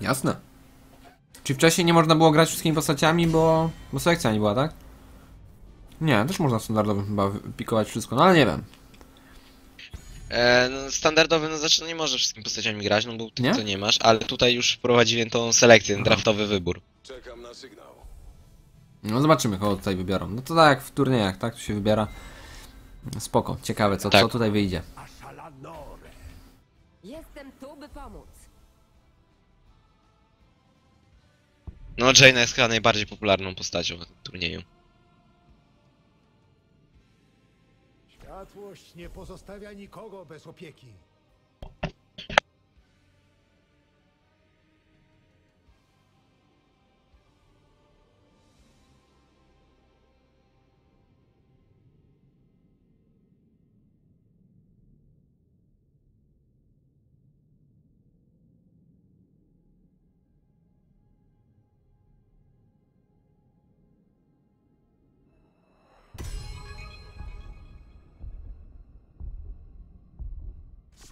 Jasne. Czy wcześniej nie można było grać wszystkimi postaciami, bo, bo selekcja nie była, tak? Nie, też można w standardowym chyba pikować wszystko, no ale nie wiem. E, no, standardowy, no znaczy no nie możesz wszystkimi postaciami grać, no bo ty Nie? to nie masz, ale tutaj już wprowadziłem tą selekcję, ten draftowy wybór. Czekam na sygnał. No zobaczymy, kogo tutaj wybiorą. No to tak jak w turniejach, tak? Tu się wybiera. Spoko, ciekawe, co, Tak. co tutaj wyjdzie. Jestem tu, by pomóc. No Jaina jest chyba najbardziej popularną postacią w tym turnieju. Światłość nie pozostawia nikogo bez opieki.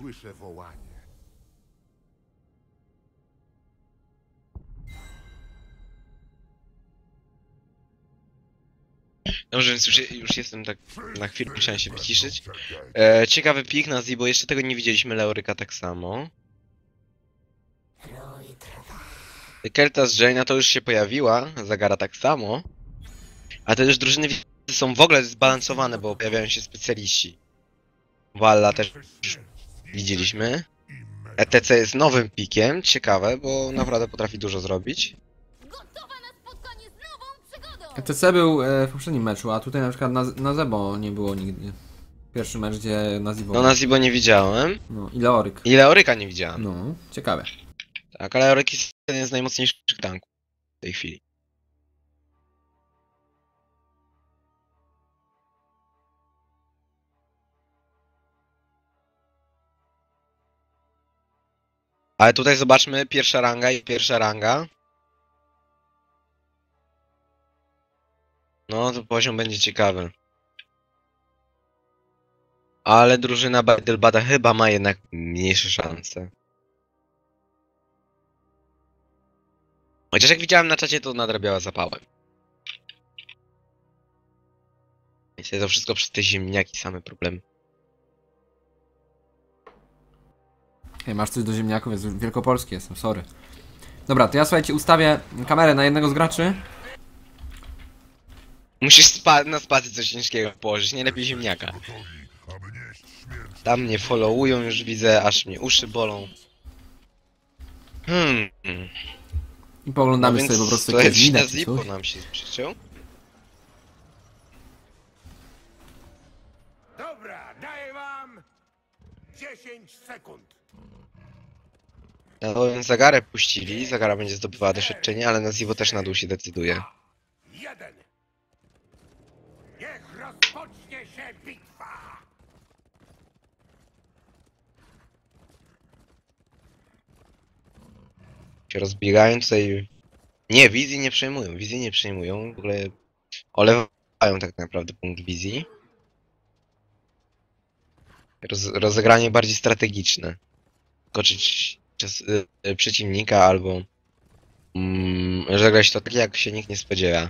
Słyszę wołanie. Dobrze, więc już, już jestem tak na chwilę, musiałem się wyciszyć. E, ciekawy pik na Zibo, jeszcze tego nie widzieliśmy, Leoryka tak samo. Kelta z Jaina to już się pojawiła, Zagara tak samo. A te już drużyny są w ogóle zbalansowane, bo pojawiają się specjaliści. Walla też widzieliśmy. ETC jest nowym pikiem, ciekawe, bo naprawdę potrafi dużo zrobić. ETC był e, w poprzednim meczu, a tutaj na przykład na, na Zebo nie było nigdy. Pierwszy mecz, gdzie na Zibo. No na Zibo nie widziałem. No, i Leoryk. I Leoryka nie widziałem. No, ciekawe. Tak, ale Leoryk jest jeden z najmocniejszych tanków w tej chwili. Ale tutaj zobaczmy, pierwsza ranga i pierwsza ranga. No, to poziom będzie ciekawy. Ale drużyna Baidelbada chyba ma jednak mniejsze szanse. Chociaż jak widziałem na czacie, to nadrabiała zapałem. Wiecie, to wszystko przez te ziemniaki same problemy. Hej, masz coś do ziemniaków, jest wielkopolski jestem, sorry. Dobra, to ja słuchajcie, ustawię kamerę na jednego z graczy. Musisz spa na spacji coś ciężkiego położyć, nie lepiej ziemniaka. Tam mnie followują, już widzę, aż mnie uszy bolą. Hmm. I pooglądamy no sobie po prostu jakieś widać. zipo nam się przyciął. Dobra, daję wam 10 sekund. No więc Zagarę puścili, Zagara będzie zdobywała doświadczenie, ale na Zivo też na dół się decyduje. Jeden. Niech rozpocznie się bitwa. się rozbiegają tutaj. Nie, wizji nie przejmują, wizji nie przejmują, w ogóle olewają tak naprawdę punkt wizji. Roz, rozegranie bardziej strategiczne. Koczyć czas, y, y, przeciwnika albo mm, rozegrać to tak jak się nikt nie spodziewa.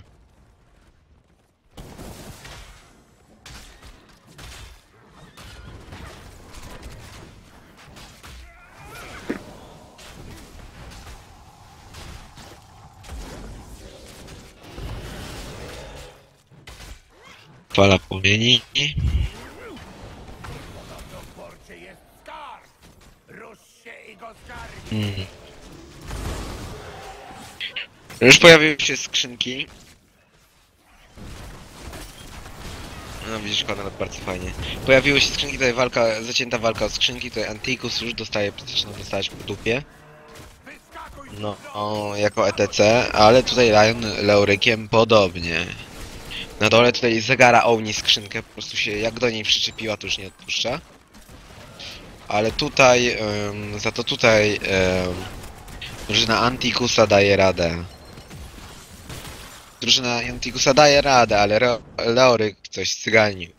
Fala płomieni. Mm. Już pojawiły się skrzynki. No widzisz, Konrad, bardzo fajnie. Pojawiły się skrzynki, tutaj walka, zacięta walka o skrzynki, tutaj Antikus już dostaje, zaczyna dostać po dupie. No, o, jako ETC, ale tutaj Lion Leorykiem podobnie. Na dole tutaj Zegara Ołni skrzynkę, po prostu się jak do niej przyczepiła, to już nie odpuszcza. Ale tutaj, em, za to tutaj um, drużyna Antikusa daje radę. Drużyna Antikusa daje radę, ale Re Leoryk coś cyganił.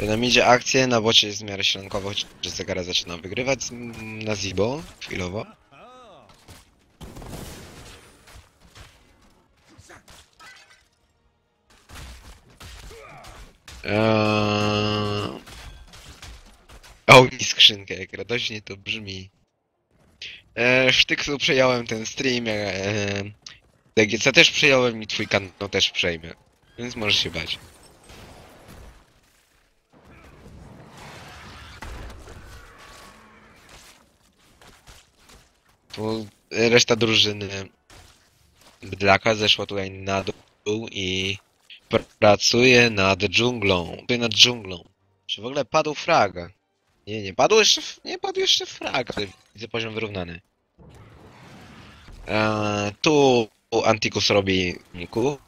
Na midzie akcje, na bocie jest w miarę ślankowo, że Zegara zaczyna wygrywać na Zibo chwilowo. Eee... O, mi skrzynkę, jak radośnie to brzmi. Eee, Sztyksu przejąłem ten stream, eee, DGC też przejąłem i twój kanał też przejmę. Więc możesz się bać. Tu reszta drużyny Bydlaka zeszła tutaj na dół i pr- pracuje nad dżunglą. Pracuje nad dżunglą. Czy w ogóle padł frag? Nie, nie padł jeszcze, nie padł jeszcze frag. Widzę poziom wyrównany. Eee, tu Antikus robi ników.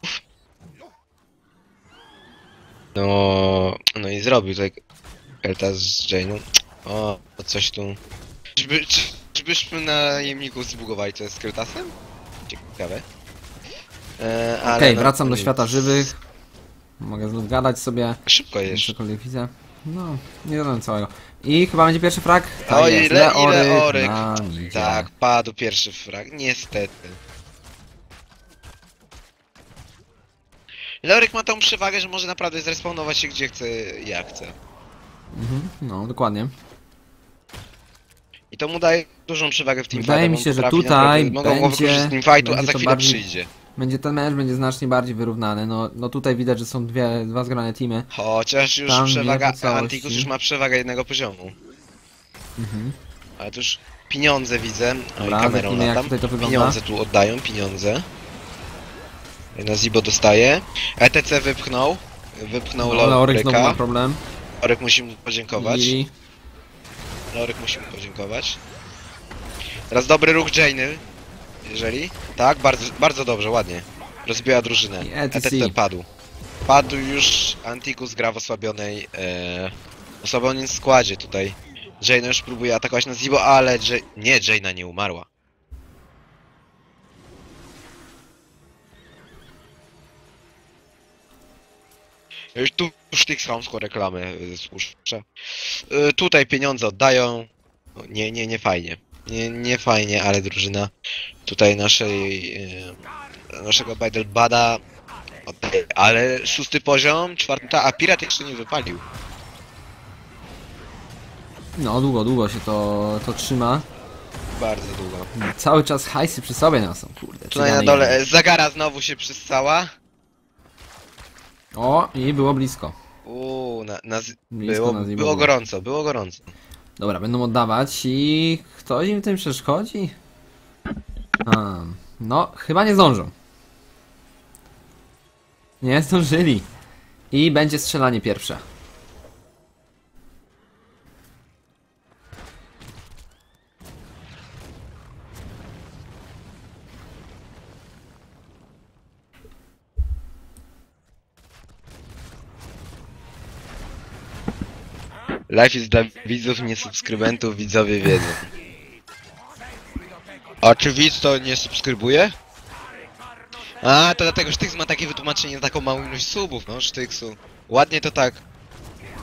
No, no i zrobił tutaj Kelta z Jane'u. O, coś tu. Czyby, czy, czybyśmy najemników zbugowali to z Keltasem? Ciekawe. E, Okej, no, wracam do świata żywych. Mogę znów gadać sobie. Szybko jeszcze. Cokolwiek widzę. No, nie dodam całego. I chyba będzie pierwszy frag? Tak O, jest. ile, ile Leoryk oryk. na midzie. Tak, padł pierwszy frag, niestety. Leoryk ma tą przewagę, że może naprawdę zrespawnować się gdzie chce, jak chce. Mhm, no, dokładnie. I to mu daje dużą przewagę w teamfightie. Wydaje mi się, że tutaj Mogą go będzie- wykorzystać w teamfightu, a będzie za chwilę bardziej- przyjdzie. Będzie ten mecz będzie znacznie bardziej wyrównany. No, no tutaj widać, że są dwie, dwa zgrane teamy. Chociaż już Tam przewaga. Antikus już ma przewagę jednego poziomu. Mhm. Ale to już pieniądze widzę. Dobra, kamerą zacznijmy, jak latam. tutaj to wygląda. Pieniądze tu oddają, pieniądze. Na Zibo dostaje. ETC wypchnął. Wypchnął No, Leoryk znowu ma problem. Leoryk musi mu podziękować. Lili. Leoryk musi mu podziękować. Teraz dobry ruch Jane'y. Jeżeli. Tak, bardzo, bardzo dobrze, ładnie. Rozbiła drużynę. ETC. Padł. Padł już Antikus gra w osłabionej e, osłabionym składzie tutaj. Jaina już próbuje atakować na Zibo, ale J nie, Jaina nie umarła. Już tu sztyk chamską reklamę y, spuszcza. Y, tutaj pieniądze oddają. O, Nie, nie, nie fajnie. Nie, nie fajnie, ale drużyna tutaj naszej y, naszego Bada oddaje. Ale szósty poziom, czwarty, a Pirat jeszcze nie wypalił. No, długo, długo się to, to trzyma. Bardzo długo. Cały czas hajsy przy sobie nas są, kurde. Tutaj na dole e, Zagara znowu się przystała. O, i było blisko. Uuu, na, na, Blisko było, było było. gorąco, było gorąco. Dobra, będą oddawać i ktoś im tym przeszkodzi? No, chyba nie zdążą. Nie zdążyli. I będzie strzelanie pierwsze. Life jest dla widzów, nie subskrybentów, widzowie wiedzą. A czy widz to nie subskrybuje? A, to dlatego Sztyks ma takie wytłumaczenie na taką małą ilość subów, no Sztyksu. Ładnie to tak.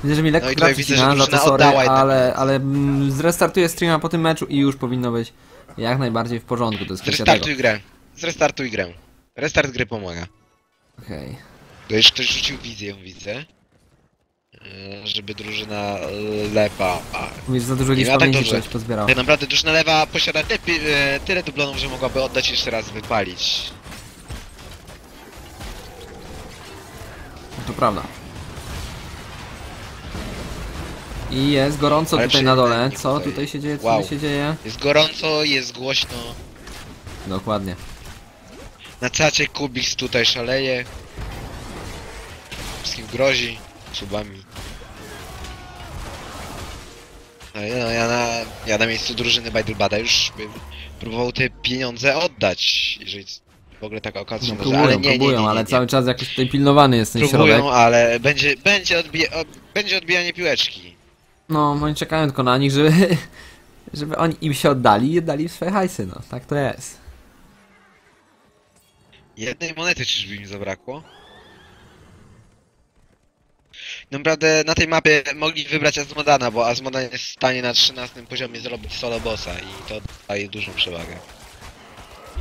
Widzę, że mi lekko No i tutaj widzę, że za to drużyna sorry, oddała jednak. ale, ale mm, zrestartuję streama po tym meczu i już powinno być jak najbardziej w porządku. To jest kwestia tego. Zrestartuj grę. Zrestartuj grę. Restart gry pomaga. Okej. To już ktoś rzucił wizję, widzę. Eee, Żeby drużyna e, lewa. Mówisz, za dużo gdzieś Ja tak dobrze. ktoś pozbierał. Tak naprawdę drużyna lewa posiada pi- e, tyle dublonów, że mogłaby oddać jeszcze raz wypalić. To prawda. I jest gorąco Ale tutaj na dole. Co tutaj- tutaj się dzieje? Co Wow. tutaj się dzieje? Jest gorąco, jest głośno. Dokładnie. Na czacie Kubiks tutaj szaleje. Wszystkim grozi. Subami. No, ja, ja, na, ja na miejscu drużyny Bajdelbada już bym próbował te pieniądze oddać, jeżeli w ogóle taka okazja No, próbują, ale nie, nie, nie, próbują, nie, nie, ale cały czas jakoś tutaj pilnowany jest ten środek. Próbują, ale będzie, będzie, odbija, o, będzie odbijanie piłeczki. No, oni czekają tylko na nich, żeby, żeby oni im się oddali i oddali swoje hajsy, no. Tak to jest. Jednej monety czyżby mi zabrakło? Naprawdę na tej mapie mogli wybrać Azmodana, bo Azmodan jest w stanie na 13 poziomie zrobić solo bossa i to daje dużą przewagę.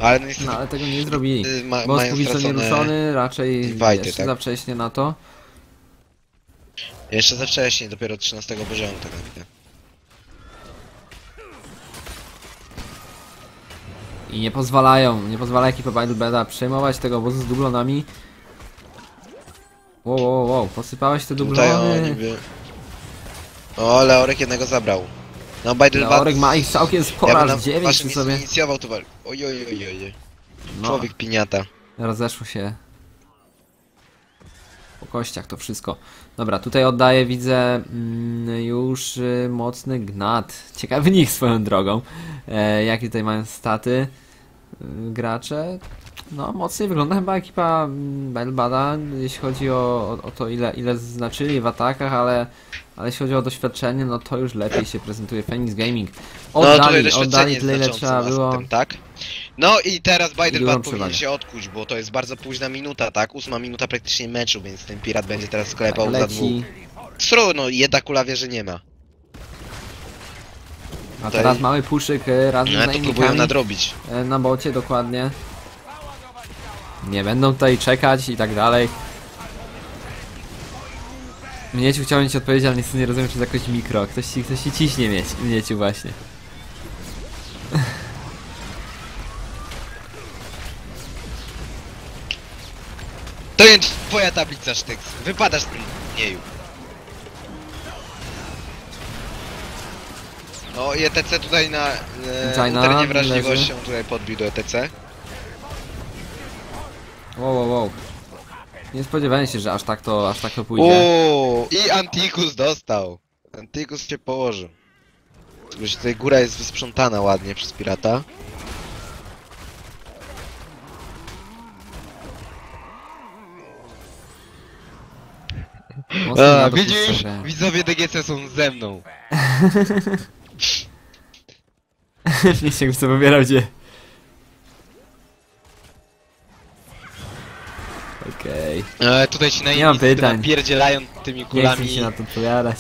Ale no niestety No ale tego nie zrobili. ma, Boss póki co nie stracone... ruszony, raczej invite'y, jeszcze tak? za wcześnie na to. Jeszcze za wcześnie, dopiero 13 poziomu tak naprawdę. I nie pozwalają, nie pozwala ekipa Battle Beda przejmować tego obozu z dublonami. Wow, wow, wow, posypałeś te Tutaj o, dublony. niby... O, Leorek jednego zabrał. No, Battle Leorek ma ich całkiem sporo, aż 9 waszym przy miejscu sobie. inicjował to walkę. Oj, oj, oj, oj, oj. No, Człowiek piniata. rozeszło się. Po kościach to wszystko. Dobra, tutaj oddaję, widzę mm, już y, mocny gnat. Ciekawy nich swoją drogą. E, jakie tutaj mają staty gracze? No, mocniej wygląda chyba ekipa Belbada, jeśli chodzi o, o, to, ile, ile znaczyli w atakach, ale, ale jeśli chodzi o doświadczenie, no to już lepiej się prezentuje Phoenix Gaming. No, Oddali, doświadczenie oddali tyle, ile trzeba było. tym, tak? No i teraz I Battle dużą Bad powinien się odkuć, bo to jest bardzo późna minuta, tak? Ósma minuta praktycznie meczu, więc ten pirat będzie teraz sklepał Tak, za dwóch. no jedna kula wie, że nie ma. A Tutaj- teraz mały puszyk e, razem No z to próbuję najemnikami nadrobić. e, na bocie dokładnie. Nie będą tutaj czekać i tak dalej. Mieciu chciałem ci odpowiedzieć, ale niestety nie rozumiem przez jakoś mikro. Ktoś ci, ktoś ci ciśnie mieć, mieciu właśnie. To jest twoja tablica sztyks. Wypadasz z tym No i ETC tutaj na e, China udernie wrażliwością leży. tutaj podbił do ETC. Wow, wow, wow. Nie spodziewałem się, że aż tak to, aż tak to pójdzie. Uuu, i Antikus dostał. Antikus się położył. Że tutaj góra jest wysprzątana ładnie przez pirata. Mocno A, widzisz? Widzowie DGC są ze mną. Nie się co wybierał gdzie. Okej. E, tutaj ci Nie mam najemnicy pytań. napierdzielają tymi Nie chcę kulami. się na to odpowiadać.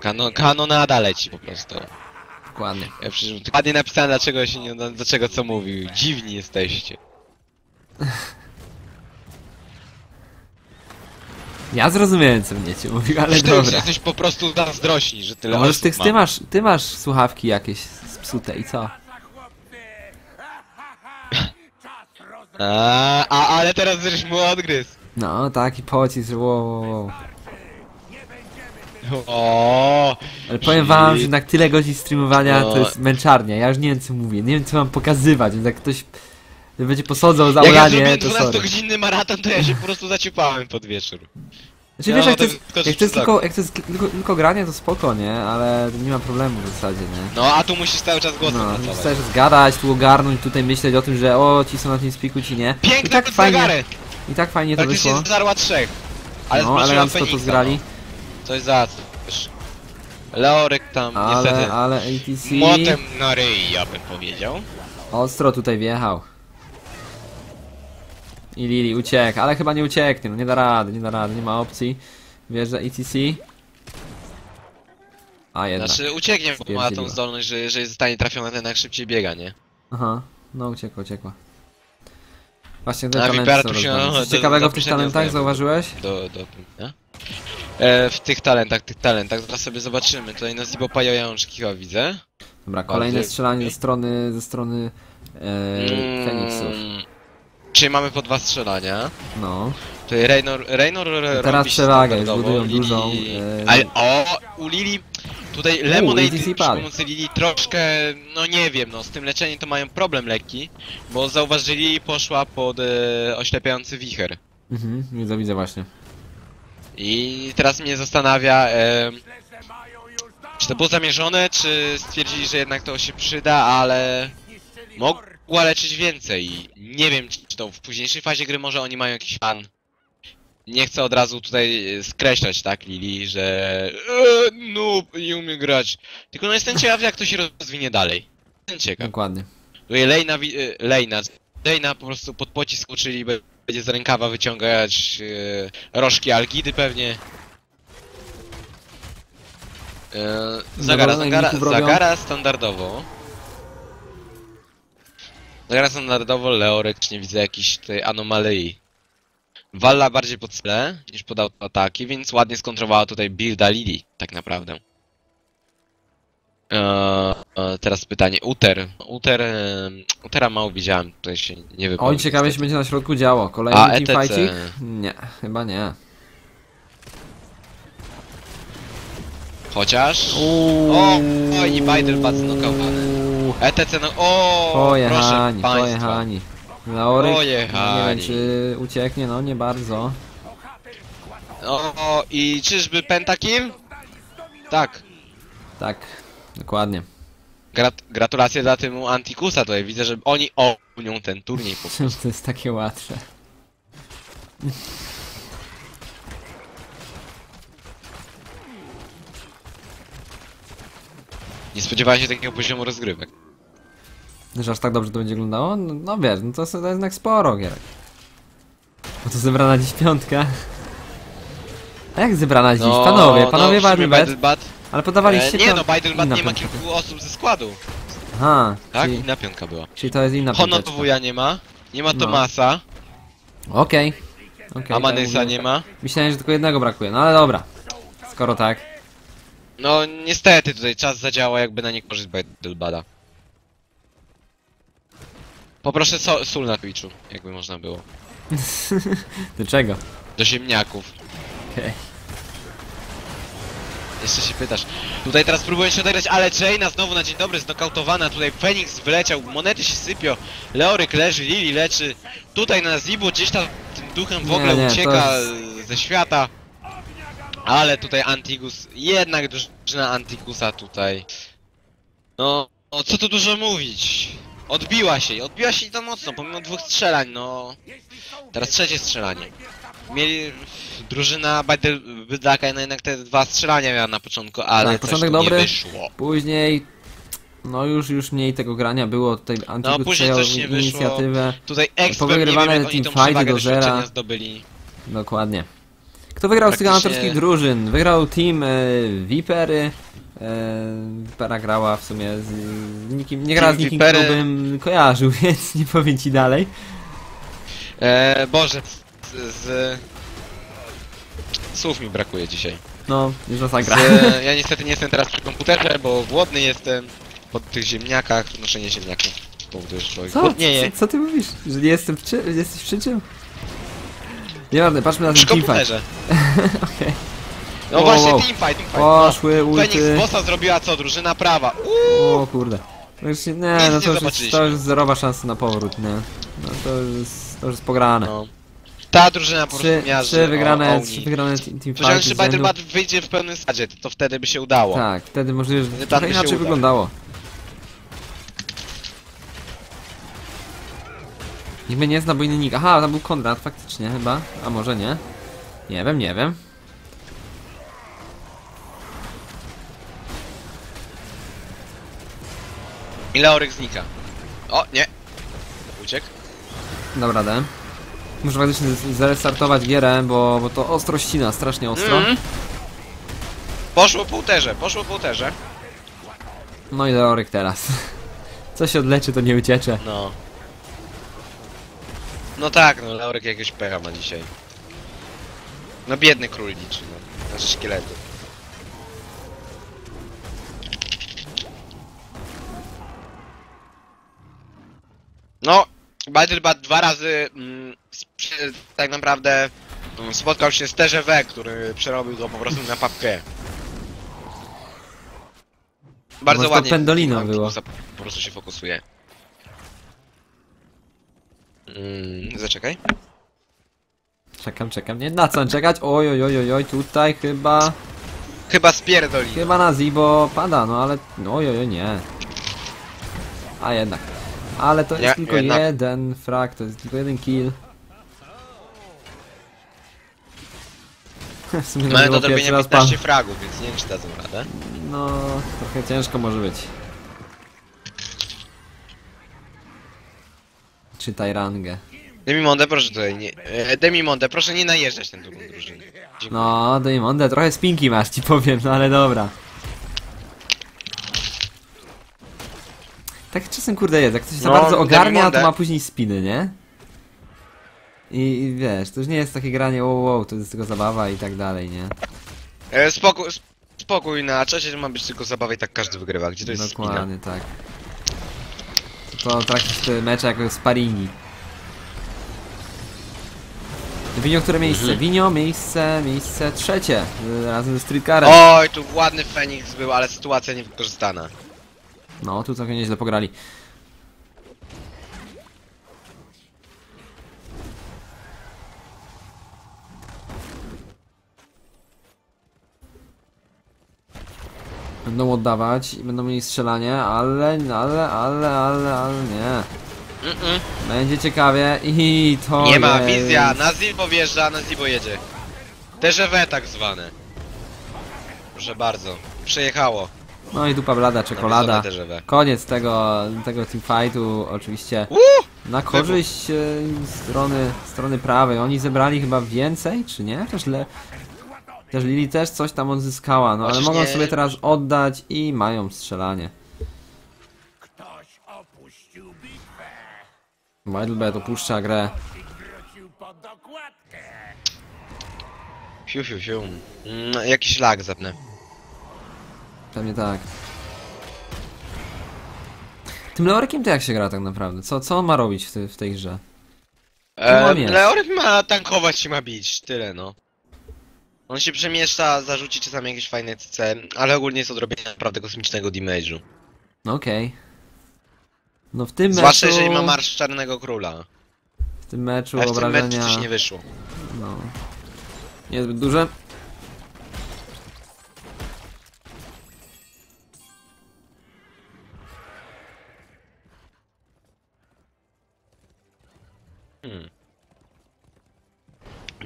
Kano, kanonada leci po prostu. Dokładnie. Ja przecież dokładnie napisałem dlaczego się nie, dlaczego co mówił. Dziwni jesteście. Ja zrozumiałem co mnie ci mówił, ale Że ty już dobra. jesteś po prostu zazdrośni, że tyle A możesz osób ty, ty ma. masz, ty masz słuchawki jakieś spsute i co? A, a, ale teraz żeś mu odgryzł. No, taki pocisk, że wow, wow, wow. O, Ale powiem wam, że na tyle godzin streamowania to No. jest męczarnia. Ja już nie wiem co mówię, nie wiem co mam pokazywać, więc jak ktoś będzie posądzał za jak ja ulanie, zrobiłem to sorry. 12-godzinny maraton, to ja się po prostu zaciupałem pod wieczór. Znaczy Ja wiesz, jak to jest, jak to jest, tylko, jak to jest tylko, tylko granie, to spoko, nie? Ale nie ma problemu w zasadzie, nie? No, a tu musisz cały czas głosem No, pracować. chcesz zgadać, tu ogarnąć, tutaj myśleć o tym, że o, ci są na tym spiku, ci nie. I Piękny tak tak fajnie, i tak fajnie to Praktycznie wyszło. zdarła trzech. Ale No, zmroziła elegancko to Feniksa, zgrali. No. Coś za. Leorek tam, Ale, niestety, ale ATC młotem na ryj, ja bym powiedział. ostro tutaj wjechał. I Lili uciekł, ale chyba nie ucieknie, no nie da rady, nie da rady, nie ma opcji. Wjeżdża ETC. A jednak. Znaczy ucieknie, bo ma tą zdolność, że, że jest w stanie trafiona, ten jak szybciej biega, nie? Aha, no uciekła, uciekła. Właśnie te A talenty są się, no, Coś do- ciekawego do w tych talentach zauważyłeś? Do, do, nie? E, w tych talentach, tych talentach, zaraz sobie zobaczymy. Tutaj na Zibo pajączki chyba widzę. Dobra, kolejne Bardziej- strzelanie ze strony, ze strony e, Feniksów. Czyli mamy po dwa strzelania. No. Tutaj Raynor, Raynor teraz robi przewagę, już standardowo, budują Lili- dużą, e, Ale o, u Lili tutaj Lemonade ETC przy padł. pomocy Lili troszkę, no nie wiem, no z tym leczeniem to mają problem lekki, bo zauważ, że Lili poszła pod e, oślepiający wicher. Mhm, widzę, widzę właśnie. I teraz mnie zastanawia, czy to było zamierzone, czy stwierdzili, że jednak to się przyda, ale Zniszczyli mogła leczyć więcej. Nie wiem, czy to w późniejszej fazie gry może oni mają jakiś plan. Nie chcę od razu tutaj e, skreślać, tak, Lili, że eee, noob, nie umie grać. Tylko no jestem ciekaw, jak to się rozwinie dalej. Jestem ciekaw. Dokładnie. Tutaj Lejna, e, Lejna, Jaina po prostu pod pocisk uczyli, będzie z rękawa wyciągać e, rożki Algidy pewnie. E, Zagara, Zagara. Zagara standardowo. Zagara standardowo, Leorek nie widzę jakiejś tej anomalii. Walla bardziej pod cele niż pod ataki, więc ładnie skontrowała tutaj builda Lili, tak naprawdę. Eee, e, teraz pytanie, Uter. Uter, e, Utera mało widziałem, tutaj się nie wypowiem. Oj, ciekawe się będzie na środku działo. Kolejny A, E teamfighting? ETC. Nie, chyba nie. Chociaż... O, oj, i Bajdelbad znokautowany. ETC no... O, proszę Pojechani, państwa. pojechani. Pojechani. nie wiem czy ucieknie, no nie bardzo. O, i czyżby pentakill? Tak. Tak, dokładnie. Grat gratulacje dla temu Antikusa tutaj. Widzę, że oni ognią ten turniej po To jest takie łatwe. Nie spodziewałem się takiego poziomu rozgrywek. Że aż tak dobrze to będzie wyglądało? No, no wiesz, no to, to jest jednak sporo gierek. Bo to zebrana dziś piątka. A jak zebrana dziś? panowie, panowie no, sumie Bad, Bajdelbad. ale podawaliście E, nie no, Bajdelbad inna nie ma piątka. kilku osób ze składu. Aha, Tak? czyli, Inna piątka była. czyli to jest inna piąteczka. Honowuja nie ma. Nie ma No. Tomasa. Okej. Okay. Amanysa nie ma. Myślałem, że tylko jednego brakuje, no ale dobra. Skoro tak. No niestety tutaj czas zadziała jakby na niekorzyść Bajdelbada. Poproszę so sól na Twitchu, jakby można było. Do czego? Do ziemniaków. Okej. Jeszcze się pytasz. Tutaj teraz próbuję się odegrać, ale Jaina znowu na dzień dobry znokautowana. Tutaj Fenix wyleciał, monety się sypią. Leoryk leży, Lili leczy. Tutaj na Zibu gdzieś tam tym duchem w ogóle nie, ucieka jest- ze świata. Ale tutaj Antigus, jednak drużyna Antigusa tutaj. No, no co tu dużo mówić. Odbiła się, i odbiła się i to mocno, pomimo dwóch strzelań, no. Teraz trzecie strzelanie. Mieli drużyna Bydl- Bydlaka no jednak te dwa strzelania miała na początku, ale Tak, początek dobry. nie wyszło. Później... No już, już mniej tego grania było, tutaj Antigus No, przejął inicjatywę. Tutaj nie Powygrywane teamfighty do zera. zdobyli. Dokładnie. Kto wygrał z tych amatorskich drużyn? Wygrał team e, Vipery. E, Vipera grała w sumie z nikim, nie grała z nikim, Vipery- kogo bym kojarzył, więc nie powiem ci dalej. E, Boże, z, z... Słów mi brakuje dzisiaj. No, już masakra. Z, ja niestety nie jestem teraz przy komputerze, bo głodny jestem. Po tych ziemniakach, noszenie ziemniaków powoduje, że człowiek Co? głodnieje. co? Co ty mówisz? Że nie jestem w czym? Jesteś przy czym? Nieważne, patrzmy na Przy ten teamfight. komputerze. Okej. No Wow, właśnie, wow. teamfight, teamfight. No. Poszły Fenix ulty. Bossa zrobiła co? Drużyna prawa. Uuu, O kurde. No już, nie, Nic no nie to już, jest, zobaczyliśmy. to już zerowa szansa na powrót, nie? No to już jest, to już jest pograne. no. Ta drużyna po prostu Trzy, miała trzy wygrane, o, trzy wygrane team- Powiedziałem, teamfighty że z rzędu. Bad wyjdzie w pełnym składzie, to wtedy by się udało. Tak, wtedy możliwe, że Wtedy trochę tam by się inaczej uda. wyglądało. Nikt mnie nie zna, bo inny nick. Aha, tam był Konrad faktycznie chyba. A może nie? Nie wiem, nie wiem. I Leoryk znika. O, nie. Uciekł. Dam radę. Muszę faktycznie zrestartować gierę, bo, bo to ostro ścina, strasznie ostro. Mhm. Poszło po uterze, poszło po uterze. No i Leoryk teraz. Co się odleczy, to nie uciecze. No. No tak, no Leoryk jakiegoś pecha ma dzisiaj. No biedny król liczy, no. Znaczy szkieletu. No, Bad dwa razy mm, tak naprawdę mm, spotkał się z TGW, który przerobił go po prostu na papkę. Bardzo Może to ładnie. Pendolino Antikusa Po prostu się fokusuje. Mm, zaczekaj. Czekam, czekam. Nie na co czekać. Oj, oj, oj, oj, oj, tutaj chyba. Chyba spierdoli. Chyba na Zibo pada, no ale. No oj, oj, oj, nie. A jednak. Ale to jest Nie, tylko jednak. jeden frag, to jest tylko jeden kill. to Mamy do pierwszy zrobienia raz pan. 15 fragów, więc nie wiem czy dadzą radę. No, trochę ciężko może być. Czytaj rangę. Demimonde, proszę tutaj nie... E, Demimonde, proszę nie najeżdżać na drugą drużynę. Dziękuję. No, Daimonde, trochę spinki masz, ci powiem, no ale dobra. Tak czasem kurde jest, jak ktoś za No, bardzo ogarnia, to Demimonde. ma później spiny, nie? I, I wiesz, to już nie jest takie granie wow, wow, to jest tylko zabawa i tak dalej, nie? E, spokój, sp- spokój, na czasie ma być tylko zabawa i tak każdy wygrywa. Gdzie to jest spina? Dokładnie, tak. To traktuj te mecze jako sparingi. Winio, które miejsce? Mhm. Winio, miejsce, miejsce trzecie, razem ze Streetcarem. Oj, tu ładny Feniks był, ale sytuacja niewykorzystana. No, tu całkiem nieźle pograli. Będą oddawać i będą mieli strzelanie, ale, ale, ale, ale, ale nie. Mm-mm. Będzie ciekawie i to Nie ma, jest... wizja, na Zibo wjeżdża, na Zibo jedzie. TGW tak zwane. Proszę bardzo, przejechało. No i dupa blada, czekolada. Koniec tego, tego teamfightu oczywiście. Uuu! Na korzyść e, strony, strony prawej. Oni zebrali chyba więcej, czy nie? Też, le... też Lili też coś tam odzyskała, no ale mogą sobie teraz oddać i mają strzelanie. Ktoś opuścił bitwę Wildbet opuszcza grę. i wrócił po dokładkę. Fiu, fiu, fiu. Mm, jakiś lag zapnę. Pewnie tak. Tym Leorekiem to jak się gra tak naprawdę? Co, co on ma robić w, tej- w tej grze? E, on jest? Leoryt ma tankować i ma bić, tyle no. On się przemieszcza, zarzuci czasami jakieś fajne CC, ale ogólnie jest odrobienie naprawdę kosmicznego damage'u. No okej. No w tym Zwłaszcza meczu... jeżeli ma marsz Czarnego Króla. W tym meczu Ale w tym meczu coś nie wyszło. No. Niezbyt duże.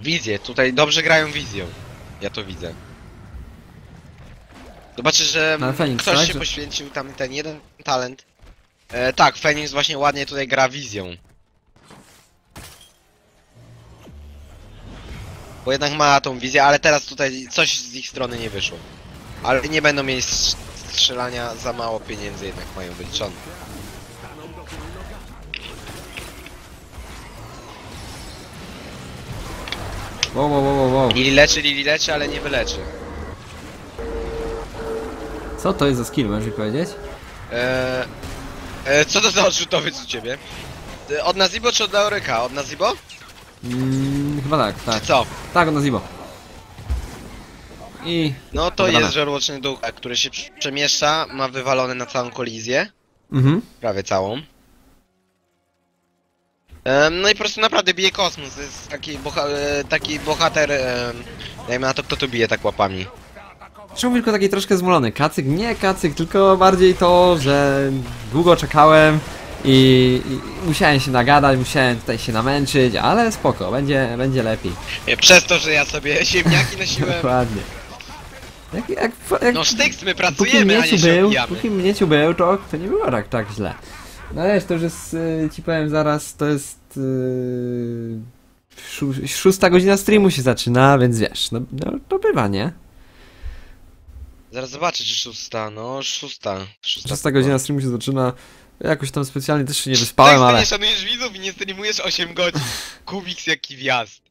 Wizję, tutaj dobrze grają wizją. Ja to widzę. Zobaczę, że Ale Feniks, ktoś tak? się Że- poświęcił tam ten jeden talent. E, tak, Feniks właśnie ładnie tutaj gra wizją. Bo jednak ma tą wizję, ale teraz tutaj coś z ich strony nie wyszło. Ale nie będą mieli strz- strzelania, za mało pieniędzy jednak mają wyliczone. Wow, wow, wow, wow. Lili leczy, Lili leczy, ale nie wyleczy. Co to jest za skill, możesz mi powiedzieć? Eee, e, co to za odrzutowiec u ciebie? E, Od Nazibo czy od Laoryka? Od Nazibo? Mm, chyba tak, tak. Czy co? Tak, od Nazibo. I... No to Dobra. jest żarłoczny duch, który się przemieszcza, ma wywalony na całą kolizję, Mhm. prawie całą. No i po prostu naprawdę bije kosmos, jest taki, boha e, taki bohater, dajmy na to kto to bije tak łapami. Czemu tylko taki troszkę zmulony? Kacyk? Nie kacyk, tylko bardziej to, że długo czekałem i, i musiałem się nagadać, musiałem tutaj się namęczyć, ale spoko, będzie, będzie lepiej. Przez to, że ja sobie ziemniaki nosiłem, Dokładnie. Jak, jak, jak, no sztyks, my póki pracujemy, a mnieciu nie był, póki mnieciu był, to, to nie było tak, tak źle. No wiesz, to już jest, y, ci powiem zaraz, to jest y, szó- szósta godzina streamu się zaczyna, więc wiesz, no, no to bywa, nie? Zaraz zobaczę czy szósta, no szósta. Szósta, Szósta godzina streamu się zaczyna, jakoś tam specjalnie też się nie wyspałem, tak, ale... nie szanujesz widzów i nie streamujesz 8 godzin. Kubiks jaki wjazd.